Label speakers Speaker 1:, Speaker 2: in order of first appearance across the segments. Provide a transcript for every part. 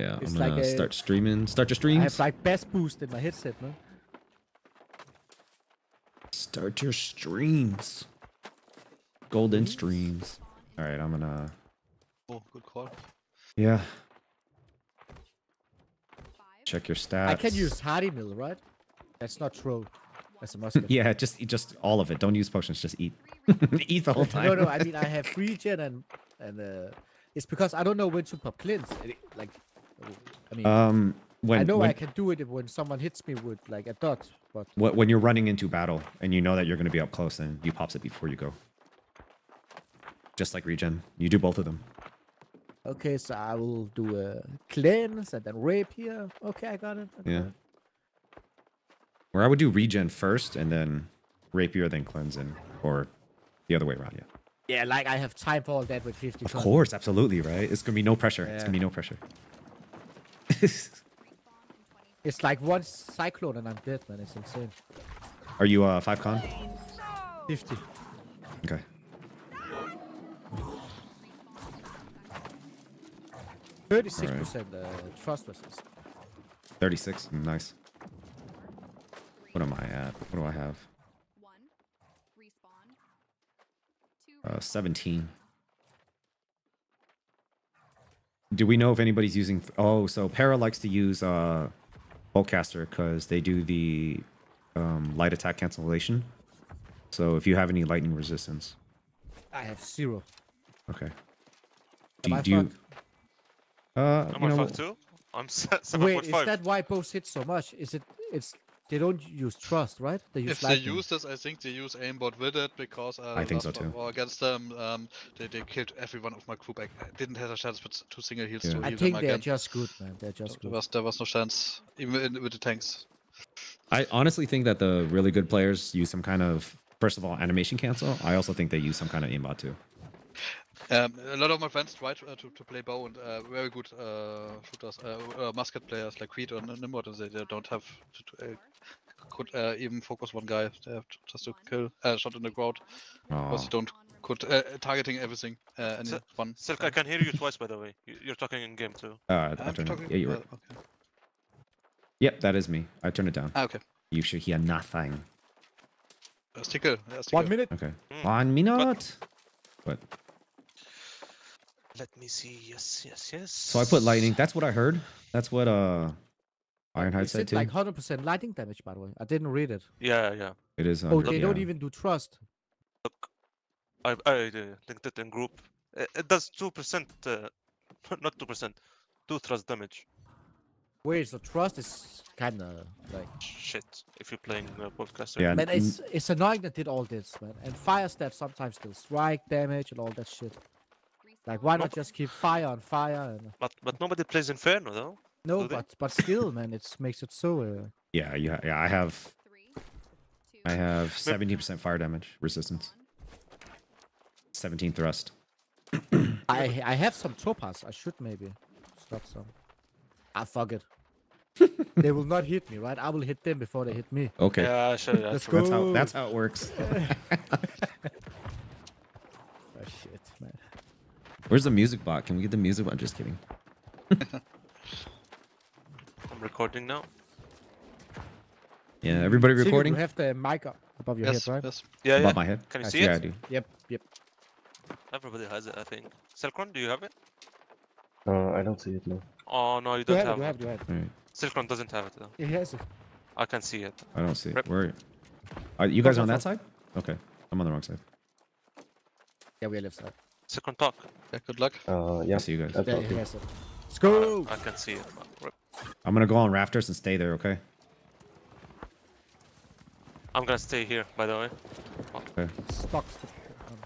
Speaker 1: Yeah,
Speaker 2: It's
Speaker 1: I'm gonna
Speaker 2: like a-
Speaker 1: start streaming. Start your streams.
Speaker 2: I
Speaker 1: streams.
Speaker 2: have like bass boost in my headset, man.
Speaker 1: Start your streams. Golden streams. All right, I'm gonna.
Speaker 3: Oh, good call.
Speaker 1: Yeah. Check your stats.
Speaker 2: I can use Hearty Meal, right? That's not true. That's a musket.
Speaker 1: Yeah, just just all of it. Don't use potions. Just eat. eat the whole time.
Speaker 2: no, no. I mean, I have regen and and uh, it's because I don't know when to pop cleanse. It- Like, I mean,
Speaker 1: Um, when
Speaker 2: I know
Speaker 1: when,
Speaker 2: I can do it when someone hits me with like a dot, but
Speaker 1: when you're running into battle and you know that you're going to be up close, then you pops it before you go. Just like regen, you do both of them.
Speaker 2: okay. So I will do a cleanse and then rapier. Okay, I got it. I
Speaker 1: Yeah.
Speaker 2: it.
Speaker 1: Or I would do regen first and then rapier, then cleansing, or the other way around. Yeah.
Speaker 2: Yeah, like I have time for all that with 50.
Speaker 1: Of course, absolutely, right? It's gonna be no pressure. It's gonna be no pressure.
Speaker 2: It's like one cyclone and I'm dead, man. It's insane.
Speaker 1: Are you uh five con?
Speaker 2: 50.
Speaker 1: Okay.
Speaker 2: Thirty-six percent uh, thrust resist.
Speaker 1: 36. Nice. What am I at? What do I have?
Speaker 4: One. Respawn. Two.
Speaker 1: Uh, 17. Do we know if anybody's using? oh, so Para likes to use uh, Boltcaster because they do the um, light attack cancellation. So if you have any lightning resistance,
Speaker 2: I have zero.
Speaker 1: okay.
Speaker 2: Am
Speaker 1: Do,
Speaker 2: I
Speaker 1: do you?
Speaker 2: fucked?
Speaker 1: Uh,
Speaker 5: Am
Speaker 1: you
Speaker 5: I
Speaker 1: know,
Speaker 5: fucked too? I'm seven
Speaker 2: Wait, is
Speaker 5: five.
Speaker 2: that why both hit so much? Is it? It's they don't use thrust, right? They use
Speaker 3: If they use this, I think they use aimbot with it because uh,
Speaker 1: I think so too.
Speaker 3: war against them, um, they, they killed every one of my crew back. I didn't have a chance with two single heals
Speaker 1: Yeah.
Speaker 3: to
Speaker 2: I
Speaker 3: heal
Speaker 2: think they're just good, man. They're just
Speaker 3: there
Speaker 2: good.
Speaker 3: was there was no chance even in, with the tanks.
Speaker 1: I honestly think that the really good players use some kind of first of all animation cancel. I also think they use some kind of aimbot too.
Speaker 3: Um, a lot of my friends tried uh, to, to play bow and uh, very good uh, shooters, uh, uh, musket players like Creed or Nimrod, and they, they don't have to, to, uh, could uh, even focus one guy. They have to, just to kill uh, shot in the crowd because
Speaker 1: Oh,
Speaker 3: you don't could uh, targeting everything. Uh, any
Speaker 5: So-
Speaker 3: one.
Speaker 5: Silk,
Speaker 3: guy.
Speaker 5: I can hear you twice, by the way. You- You're talking in game too.
Speaker 1: uh, I
Speaker 3: I'm
Speaker 1: turned it-
Speaker 3: talking-
Speaker 1: yeah, you're
Speaker 3: uh,
Speaker 1: right.
Speaker 3: okay.
Speaker 1: Yep, that is me. I turned it down.
Speaker 3: Ah, okay.
Speaker 1: You should hear nothing.
Speaker 3: Uh, sticker. Yeah, sticker.
Speaker 2: One minute.
Speaker 1: Okay.
Speaker 5: Mm.
Speaker 1: One minute. But
Speaker 5: Let me see. Yes, yes, yes.
Speaker 1: so I put lightning. That's what I heard. That's what uh Ironhide said too.
Speaker 2: like 100% lightning damage, by the way? I didn't read it.
Speaker 5: Yeah, yeah.
Speaker 1: it is.
Speaker 2: Oh,
Speaker 1: 100,
Speaker 2: they don't even do thrust.
Speaker 5: Look, I I uh, linked it in group. It, it does two percent, uh, not two percent, two thrust damage.
Speaker 2: Wait, so thrust is kind of like.
Speaker 5: Shit, if you're playing uh, Boltcaster.
Speaker 1: Yeah,
Speaker 2: Man, it's it's annoying that did all this, man. And fire stats sometimes still strike damage and all that shit. Like, why not just keep fire on fire? And...
Speaker 5: But but nobody plays Inferno though.
Speaker 2: No,
Speaker 5: Do they?
Speaker 2: but but still, man, it makes it so. Uh...
Speaker 1: yeah, yeah, yeah. I have I have seventeen percent fire damage resistance. Seventeen thrust.
Speaker 2: I I have some topaz. I should maybe stop some. Ah, fuck it. they will not hit me, right? I will hit them before they hit me.
Speaker 1: Okay.
Speaker 5: Yeah, sure. Yeah,
Speaker 2: Let's
Speaker 5: true.
Speaker 1: That's how
Speaker 2: Go.
Speaker 1: that's how it works. Where's the music bot? Can we get the music bot? I'm just kidding.
Speaker 5: I'm recording now.
Speaker 1: Yeah, everybody
Speaker 2: Sigurd,
Speaker 1: recording
Speaker 2: You have the mic up above your
Speaker 3: Yes,
Speaker 2: head, right?
Speaker 3: yes.
Speaker 5: Yeah,
Speaker 1: above
Speaker 5: yeah.
Speaker 1: my head.
Speaker 5: Can you
Speaker 1: I
Speaker 5: see
Speaker 1: Yeah, I do.
Speaker 2: Yep, yep.
Speaker 5: Everybody has it, I think. Selkron, do you have it?
Speaker 6: Uh, I don't see it now.
Speaker 5: Oh no, you
Speaker 2: You
Speaker 5: don't
Speaker 2: have it.
Speaker 5: have
Speaker 2: You
Speaker 5: it.
Speaker 2: have it. You have it.
Speaker 5: Selkron doesn't have it though.
Speaker 2: Yeah, he has it.
Speaker 5: I can see it.
Speaker 1: I don't see it.
Speaker 5: Rep.
Speaker 1: Where? Are you guys on that side? Okay, I'm on the wrong side.
Speaker 2: Yeah, we are left side.
Speaker 5: Selkron talk.
Speaker 3: Yeah, good luck.
Speaker 6: Uh, yeah.
Speaker 1: I see you guys.
Speaker 6: That's
Speaker 2: Yeah,
Speaker 6: okay.
Speaker 2: he has it. Let's go.
Speaker 5: I can see it. Rep.
Speaker 1: I'm gonna go on rafters and stay there. Okay.
Speaker 5: I'm gonna stay here, by the way.
Speaker 1: Okay.
Speaker 2: Stocks. the- um,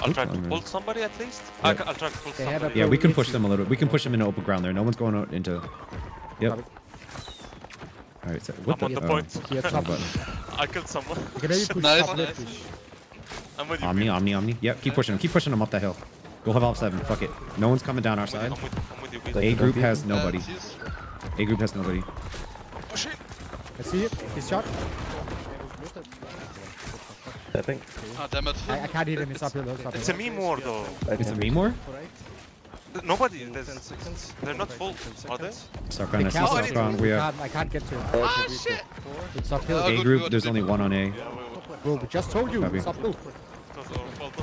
Speaker 5: I'll try to pull somebody at least.
Speaker 1: Yeah.
Speaker 5: I ca- I'll try to pull
Speaker 2: They
Speaker 5: somebody.
Speaker 1: Yeah, we can push them a little. Bit. We can push them into open ground there. No one's going out into. Yep. All right. So, what
Speaker 5: I'm on
Speaker 1: the?
Speaker 5: the
Speaker 1: oh,
Speaker 5: point.
Speaker 2: Yeah,
Speaker 5: I killed someone.
Speaker 2: Can push
Speaker 3: Nice, nice.
Speaker 2: leftish.
Speaker 5: I'm with you.
Speaker 1: Omni,
Speaker 5: Pete.
Speaker 1: Omni, Omni. Yep. Keep pushing them. Keep pushing them up that hill. Go level seven. Fuck it. No one's coming down our
Speaker 5: I'm with,
Speaker 1: side.
Speaker 5: I'm with, I'm with you. Pete.
Speaker 6: Thank
Speaker 1: A group has nobody.
Speaker 3: Uh,
Speaker 1: A group has nobody.
Speaker 3: oh shit!
Speaker 2: I see it. He's shot.
Speaker 6: Tapping.
Speaker 3: Ah, damn it.
Speaker 2: I, I can't hit him. He's uphill. He's uphill.
Speaker 5: It's a meme war though.
Speaker 1: It's a
Speaker 6: tapped.
Speaker 1: me more?
Speaker 5: Nobody.
Speaker 6: In
Speaker 5: There's,
Speaker 6: 10 seconds.
Speaker 5: they're not full,
Speaker 6: 10
Speaker 5: are they?
Speaker 6: seconds.
Speaker 1: Suck
Speaker 2: The
Speaker 1: on us.
Speaker 2: castle
Speaker 5: I
Speaker 2: is
Speaker 5: need-
Speaker 1: strong. We
Speaker 2: I
Speaker 1: are
Speaker 2: can't, I can't get to it.
Speaker 3: Ah, shit!
Speaker 2: It's uphill.
Speaker 3: Oh,
Speaker 1: A
Speaker 3: good,
Speaker 1: group. There's only one on A.
Speaker 5: We.
Speaker 2: Bro, we just told you. It's uphill.
Speaker 5: It was our fault.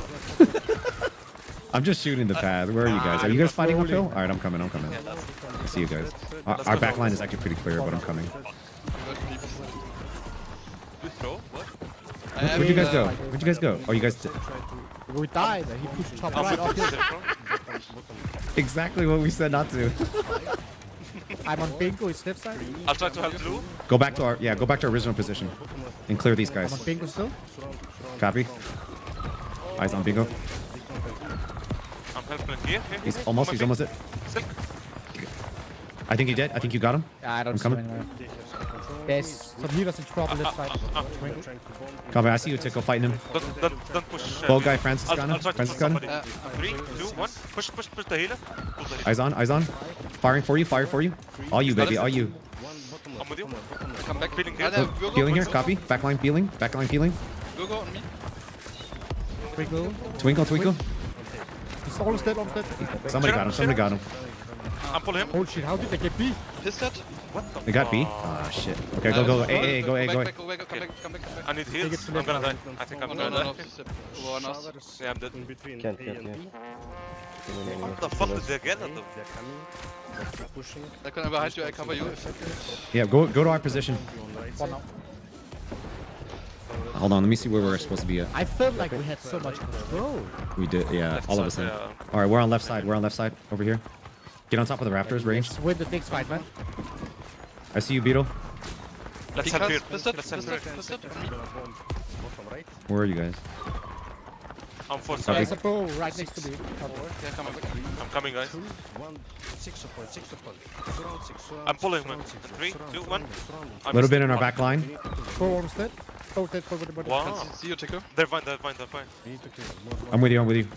Speaker 1: I'm just shooting the path. Where are you guys? Are you guys fighting uphill? All right, I'm coming. I'm coming. I see you guys. Our, our back line is actually pretty clear, but I'm coming.
Speaker 5: You?
Speaker 1: Where'd you guys go? Where'd you guys go? Oh, you guys. Did.
Speaker 2: We died. He pushed top right
Speaker 5: with
Speaker 2: uphill.
Speaker 5: you.
Speaker 1: Exactly what we said not to.
Speaker 2: I'm on bingo. It's left side.
Speaker 5: I'll try to help Blue.
Speaker 1: Go back to our yeah. Go back to our original position, and clear these
Speaker 2: I'm
Speaker 1: guys.
Speaker 2: on bingo still.
Speaker 1: Copy. Eyes on bingo.
Speaker 5: I'm helping here. here,
Speaker 1: He's
Speaker 5: here.
Speaker 1: almost. He's almost it.
Speaker 5: Silk.
Speaker 1: I think you did. I think you got him.
Speaker 2: I don't
Speaker 1: I'm coming.
Speaker 2: him anywhere. There's some healers in trouble left side. Twinkle.
Speaker 1: Copy. I see you, Tickle, fighting him.
Speaker 5: Don't, don't, don't push. Uh,
Speaker 1: Ball guy Francis
Speaker 5: I'll,
Speaker 1: got him. Francis got him.
Speaker 3: Uh,
Speaker 5: Three, two, one. Push, push, push the healer. Pull the healer.
Speaker 1: Eyes on. Eyes on. Firing for you. Fire for you. All you, baby. All you.
Speaker 5: I'm with you.
Speaker 3: Come back.
Speaker 5: Feeling
Speaker 3: Ah,
Speaker 5: good.
Speaker 1: Oh, Peeling here. Copy. Backline peeling. Backline peeling.
Speaker 3: Virgo on me.
Speaker 2: Twinkle.
Speaker 1: Twinkle. Twinkle.
Speaker 2: He's almost dead. Almost dead.
Speaker 1: Somebody got him. Somebody got him.
Speaker 5: I'm pulling him.
Speaker 2: Holy shit! How did they get B?
Speaker 3: Pissed at.
Speaker 5: What the
Speaker 1: They got B.
Speaker 5: fuck?
Speaker 1: Ah shit. Okay, go go. A A go A
Speaker 3: back,
Speaker 1: go. A.
Speaker 3: back, go back, come back, come back,
Speaker 5: I need
Speaker 2: Take it
Speaker 5: heals. I'm gonna die. I think I'm gonna
Speaker 3: no, no,
Speaker 5: die.
Speaker 3: step over on us.
Speaker 5: Yeah, I'm dead.
Speaker 6: In between
Speaker 1: Can't, can't, can't.
Speaker 5: What the fuck did they get at them?
Speaker 6: They're coming. They're pushing.
Speaker 3: I can behind you, I cover you.
Speaker 1: Yeah, go go to our position.
Speaker 2: One now.
Speaker 1: Hold on. Let me see where we're supposed to be at.
Speaker 2: I felt like we had so much control.
Speaker 1: We did. Yeah,
Speaker 5: Left
Speaker 1: all of us.
Speaker 5: side, yeah.
Speaker 1: All right, we're on left side. We're on left side over here. Get on top of the rafters. Range.
Speaker 2: Let's win the next fight, man.
Speaker 1: I see you, Beetle.
Speaker 5: Let's help here.
Speaker 3: Pissed at,
Speaker 5: Let's help
Speaker 3: at,
Speaker 5: here.
Speaker 3: pissed at.
Speaker 6: They're gonna bomb.
Speaker 1: Where are you guys?
Speaker 5: I'm for
Speaker 1: Copy.
Speaker 2: There's
Speaker 5: side.
Speaker 2: a bow right next to me.
Speaker 3: Yeah, come back.
Speaker 5: I'm coming, guys.
Speaker 6: Two, one, six support, six support. Surround six, surround
Speaker 5: I'm pulling
Speaker 6: six,
Speaker 5: him.
Speaker 6: surround six,
Speaker 5: Three, two, one.
Speaker 1: A little bit in our back line.
Speaker 6: We need to kill them.
Speaker 2: Bow almost dead. Bow dead. Bow dead. Bow dead.
Speaker 5: Wow.
Speaker 3: See- See you, Ticker.
Speaker 5: They're fine, they're fine, they're fine.
Speaker 6: We need to kill them. More, more.
Speaker 1: I'm with you. I'm with you.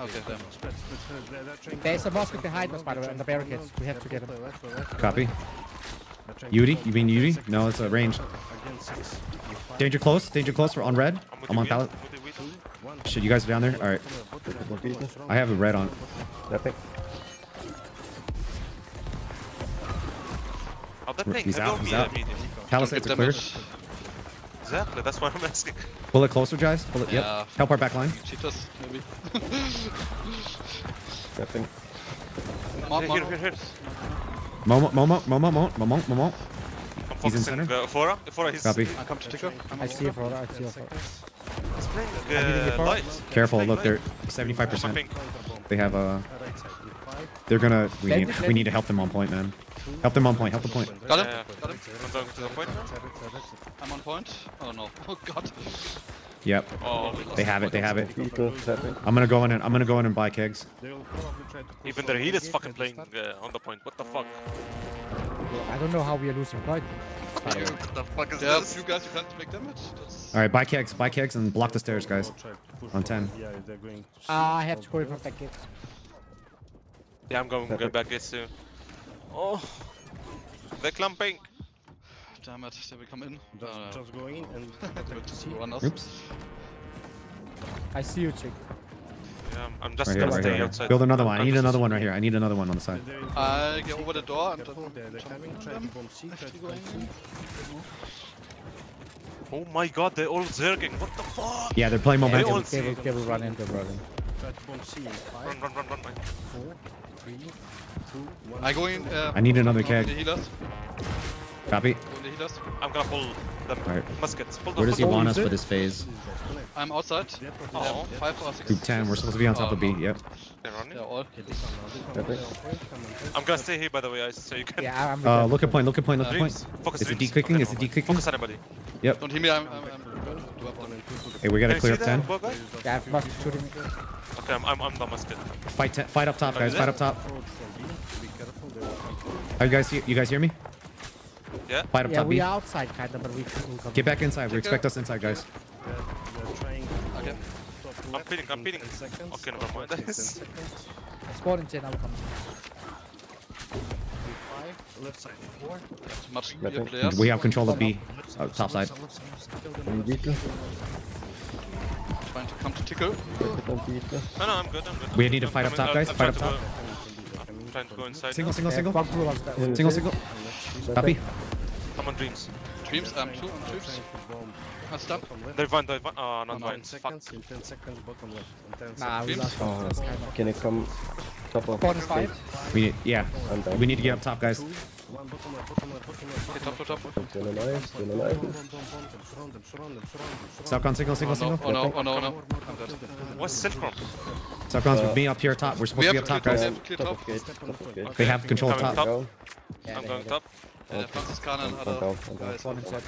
Speaker 3: Okay,
Speaker 6: they're trying to-
Speaker 2: There's a musket behind us, by the way, on the barricades. We have to get him.
Speaker 6: play left, play left, play
Speaker 1: Copy.
Speaker 6: left. They're trying to
Speaker 1: Yudi?
Speaker 6: bomb.
Speaker 1: You mean Yudi?
Speaker 6: Second,
Speaker 1: No, it's a range.
Speaker 6: Again, six. You five,
Speaker 1: Danger close. Danger close. We're on red.
Speaker 5: I'm with
Speaker 1: I'm
Speaker 5: you,
Speaker 1: on
Speaker 5: Wheat.
Speaker 1: pallet.
Speaker 5: I'm you, Wheat.
Speaker 6: two, one.
Speaker 1: Shit, you guys are down there. All right. I have a red on.
Speaker 5: Oh, that thing.
Speaker 1: He's out, he's out.
Speaker 5: medium.
Speaker 1: Palisades are clear.
Speaker 3: Damage.
Speaker 5: Exactly, that's what I'm asking.
Speaker 1: Pull it closer, guys. Pull it. Yep.
Speaker 3: Yeah.
Speaker 1: Help our back line.
Speaker 3: Cheaters, maybe.
Speaker 6: Stepping.
Speaker 3: Mon-
Speaker 5: Here, here, here, here.
Speaker 1: Momo, Momo, Momo, Momo, Momo, Momo.
Speaker 5: I'm
Speaker 1: He's in center.
Speaker 5: Uh, Fora. Fora, he's,
Speaker 1: Copy.
Speaker 3: I come to Ticker. I'm
Speaker 2: I
Speaker 3: on
Speaker 2: see a photo. I see a photo.
Speaker 5: he's playing uh, light.
Speaker 1: Careful. Look, they're 75%. They have a.
Speaker 6: Right side. You five.
Speaker 1: They're gonna. We need. We need to help them on point, man. Help them on point. Help the point.
Speaker 3: Got him.
Speaker 5: Yeah,
Speaker 3: Got him.
Speaker 5: I'm going to the point.
Speaker 3: I'm on point. Oh no. Oh god.
Speaker 1: Yep.
Speaker 5: Oh,
Speaker 1: They have it. They have it. I'm gonna go in and I'm gonna go in and buy kegs.
Speaker 6: They will probably try to push
Speaker 5: Even their
Speaker 6: over
Speaker 5: heal is fucking playing uh, on the point. What the fuck?
Speaker 2: I don't know how we are losing point.
Speaker 5: what the fuck is
Speaker 3: Yeah,
Speaker 5: this?
Speaker 3: you guys, you can't make damage.
Speaker 1: All right, buy kegs. Buy kegs and block the stairs, guys.
Speaker 6: They'll try to push
Speaker 1: On 10.
Speaker 6: Yeah, they're going. to
Speaker 2: Ah, I have to go in
Speaker 6: over
Speaker 2: from back gates.
Speaker 5: Yeah, I'm going to get back this soon. Oh, they're clumping.
Speaker 3: Damn it, they will come in.
Speaker 6: Just,
Speaker 3: Uh,
Speaker 6: just go in and
Speaker 3: they will just run us.
Speaker 1: Oops.
Speaker 2: I see you, chick.
Speaker 5: Yeah, I'm- I'm just
Speaker 1: Right here.
Speaker 5: gonna
Speaker 1: Right
Speaker 5: stay
Speaker 1: here.
Speaker 5: outside.
Speaker 1: Build another one. I need another one right here. I need another one on the side.
Speaker 3: I get over the door and
Speaker 6: Careful, they're, they're coming. Try to bomb C. Try to
Speaker 3: Actually
Speaker 6: bomb
Speaker 3: going
Speaker 6: C.
Speaker 5: Oh my god, they're all zerging. What the fuck?
Speaker 1: Yeah, they're playing
Speaker 5: They
Speaker 1: momentum.
Speaker 5: all
Speaker 2: They will, they will run in. They will run in.
Speaker 6: Try to bomb C in five,
Speaker 5: Run, run, run, run, run.
Speaker 6: four, three, two, one.
Speaker 3: I go in. Uh,
Speaker 1: I need another
Speaker 3: go in
Speaker 1: keg.
Speaker 3: The healers.
Speaker 1: Copy.
Speaker 3: Go in the healers.
Speaker 5: I'm gonna pull them
Speaker 1: Alright.
Speaker 5: muskets. Pull them.
Speaker 1: Where does he want us for this phase?
Speaker 3: I'm outside.
Speaker 6: They're protected.
Speaker 5: Oh.
Speaker 3: Yeah, five or six.
Speaker 1: Group 10. We're supposed to be on top
Speaker 3: Oh,
Speaker 1: of B.
Speaker 3: no.
Speaker 1: Yep.
Speaker 5: They're running.
Speaker 3: They're all.
Speaker 6: Okay, they come now. They come now. They're on point. Come on, point.
Speaker 5: I'm gonna stay here by the way, so you can.
Speaker 2: Yeah, I'm
Speaker 1: Uh, look at point. Look at point. Look at
Speaker 5: Dreams.
Speaker 1: point.
Speaker 5: Focus
Speaker 1: Is it
Speaker 5: dreams.
Speaker 1: declicking?
Speaker 5: Okay,
Speaker 1: Is it
Speaker 5: never mind.
Speaker 1: declicking?
Speaker 5: Focus anybody.
Speaker 1: Yep.
Speaker 3: Don't hear me. I'm. I'm, I'm do up
Speaker 6: One and two to the
Speaker 1: Hey, we gotta
Speaker 5: Can
Speaker 1: clear up 10.
Speaker 5: that.
Speaker 2: Yeah, I have shooting me.
Speaker 5: Okay, I'm, I'm, I'm the musket.
Speaker 1: Fight, te- fight up top, guys. Fight up top.
Speaker 6: approach from B. Be careful. They will come.
Speaker 1: Are you guys? You guys hear me?
Speaker 5: Yeah?
Speaker 1: Fight up
Speaker 2: Yeah,
Speaker 1: top
Speaker 2: we
Speaker 1: B.
Speaker 2: outside, kind of, but we will come.
Speaker 1: Get back inside. We expect
Speaker 3: care.
Speaker 1: us inside, guys.
Speaker 6: They're, they're trying
Speaker 3: Okay.
Speaker 5: I'm
Speaker 6: left
Speaker 5: feeding, I'm
Speaker 6: in
Speaker 5: feeding. Okay, never mind.
Speaker 6: Ten seconds.
Speaker 2: Spawn in 10, I will come.
Speaker 6: Left side. Four.
Speaker 3: Much
Speaker 6: Nothing.
Speaker 1: We have control of B.
Speaker 6: Left
Speaker 1: Uh, top side.
Speaker 6: Left side. Left side. Kill them.
Speaker 3: trying to come to tickle.
Speaker 5: No, no, I'm good. I'm good.
Speaker 1: We need to fight up top, guys. Fight
Speaker 5: trying
Speaker 1: up
Speaker 5: to go- I'm trying to go inside.
Speaker 1: Single, single, single.
Speaker 2: fuck blue was that.
Speaker 1: Single, single. Copy.
Speaker 5: Come on, dreams.
Speaker 3: Dreams, um, two, dreams. Uh, stop.
Speaker 5: They're vine, they're vine. Oh, not
Speaker 3: no,
Speaker 5: vine. Fuck.
Speaker 6: seconds, in 10 seconds, bottom left. In 10
Speaker 2: Nah, we
Speaker 3: Dreams?
Speaker 2: lost. Oh, that's kind of.
Speaker 7: Can you come top of
Speaker 2: Four and five.
Speaker 1: We need, yeah.
Speaker 7: I'm down.
Speaker 1: We need to get up top, guys.
Speaker 6: One bottom left, bottom left, bottom left.
Speaker 3: Okay, top, top, top.
Speaker 1: Falcon, single, single, single.
Speaker 3: oh no, oh no, oh no.
Speaker 6: them.
Speaker 3: I'm dead.
Speaker 5: What's Selkron?
Speaker 1: Falcon's
Speaker 7: Uh,
Speaker 1: with me up here top. We're
Speaker 3: We
Speaker 1: supposed to be up top,
Speaker 3: top,
Speaker 1: guys.
Speaker 3: have to clear
Speaker 7: Top
Speaker 3: top.
Speaker 7: of gate, top of gate.
Speaker 1: They have control top.
Speaker 5: top. I'm going top.
Speaker 3: Uh, Franziskaner and
Speaker 7: I'm
Speaker 3: other
Speaker 7: down, I'm down.
Speaker 3: guys.
Speaker 2: One inside.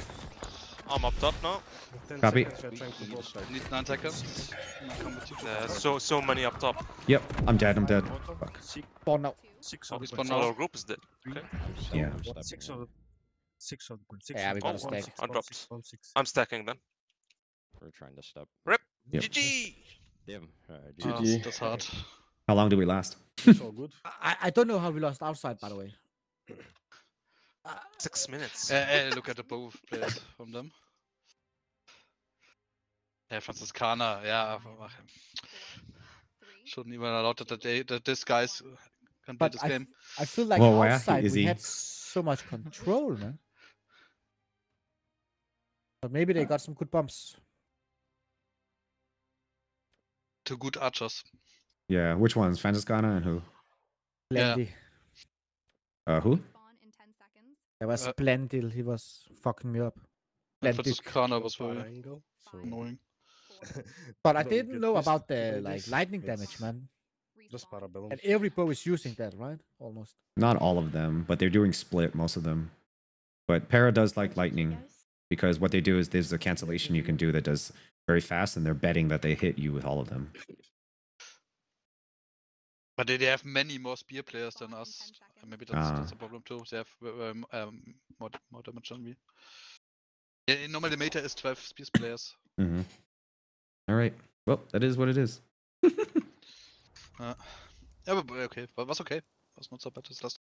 Speaker 5: I'm up top now.
Speaker 1: Copy.
Speaker 6: seconds, we are trying to both sides.
Speaker 3: Need nine seconds. And I come with you.
Speaker 5: Uh, so so many up top.
Speaker 1: Yep, I'm dead. I'm dead.
Speaker 6: Bottom,
Speaker 1: Fuck.
Speaker 6: Six,
Speaker 2: Four now.
Speaker 6: six of
Speaker 5: this
Speaker 6: the
Speaker 3: one
Speaker 5: one our group is dead. Okay.
Speaker 1: Yeah.
Speaker 6: Six of the six of the six.
Speaker 2: Yeah, we
Speaker 6: the-
Speaker 2: gotta stack.
Speaker 6: six,
Speaker 5: I
Speaker 6: one
Speaker 5: dropped.
Speaker 6: six, one six.
Speaker 5: I'm stacking then.
Speaker 8: We're trying to stop.
Speaker 5: Rip.
Speaker 1: Yep.
Speaker 5: GG.
Speaker 8: Damn. Alright,
Speaker 3: Ah,
Speaker 7: GG.
Speaker 3: That's hard.
Speaker 1: How long do we last?
Speaker 6: It's all good.
Speaker 2: I, I don't know how we lost outside, by the way.
Speaker 5: Six minutes.
Speaker 3: Uh, uh, look at the both players from them. Yeah, Franziskaner, yeah. Shouldn't even allow that, that, they, that this guys can play this
Speaker 2: I,
Speaker 3: game.
Speaker 2: I feel like
Speaker 1: Well,
Speaker 2: outside we
Speaker 1: he?
Speaker 2: had so much control, man. But maybe they got some good bumps.
Speaker 3: Two good archers.
Speaker 1: Yeah, which ones? Franziskaner and who?
Speaker 3: Yeah.
Speaker 1: Uh, who?
Speaker 4: Spawn in 10 seconds.
Speaker 2: There was
Speaker 3: Uh,
Speaker 2: Blendil. He was fucking me up.
Speaker 3: And
Speaker 2: Blended.
Speaker 3: Was very
Speaker 6: angle, so
Speaker 3: annoying.
Speaker 2: But I didn't know about the like lightning
Speaker 6: It's
Speaker 2: damage, man.
Speaker 6: Just parabellum.
Speaker 2: And every bow is using that, right? Almost.
Speaker 1: Not all of them, but they're doing split, most of them. But Para does like lightning because what they do is there's a cancellation you can do that does very fast, and they're betting that they hit you with all of them.
Speaker 3: But they, they have many more spear players than us.
Speaker 4: 10
Speaker 3: and. Maybe that's, that's
Speaker 1: Ah.
Speaker 3: a problem too. They have uh, um, um, more, more damage than we. Yeah, normally the meta is 12 spear players.
Speaker 1: hmm All right. Well, that is what it is.
Speaker 3: Uh, yeah, but but okay. But was okay. Was not so bad as last